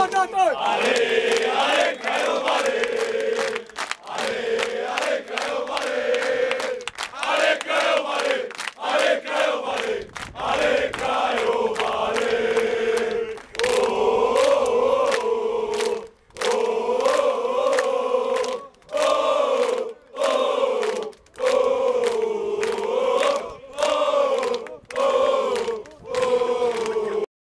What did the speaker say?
Vorstand! Alle!